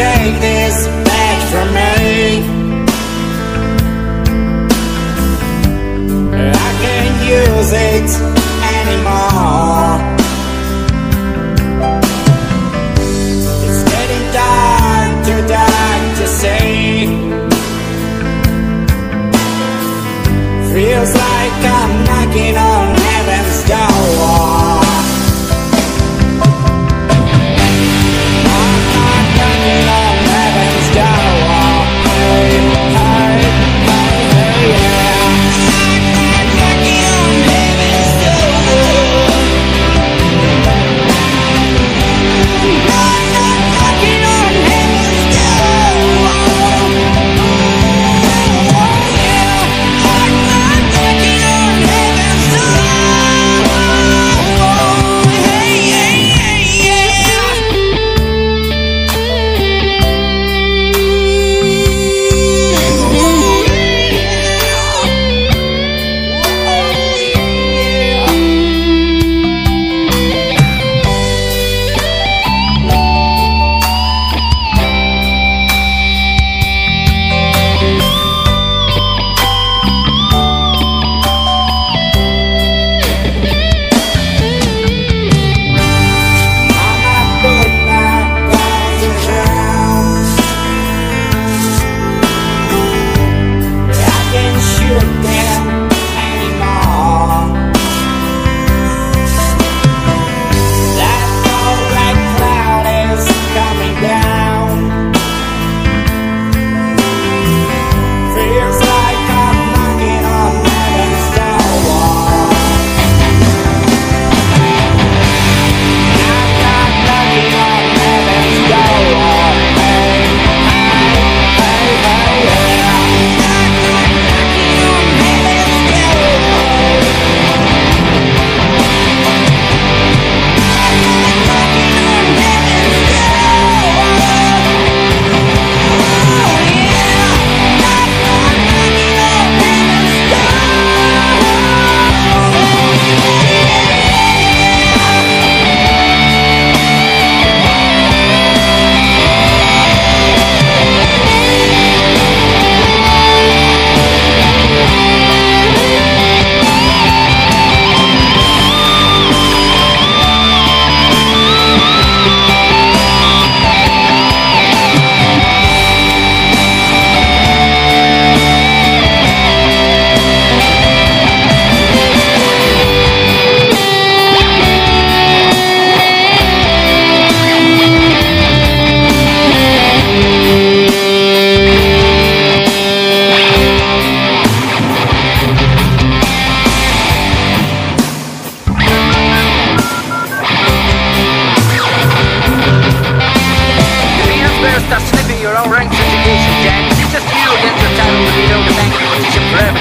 take this back from me. I can't use it. It's a.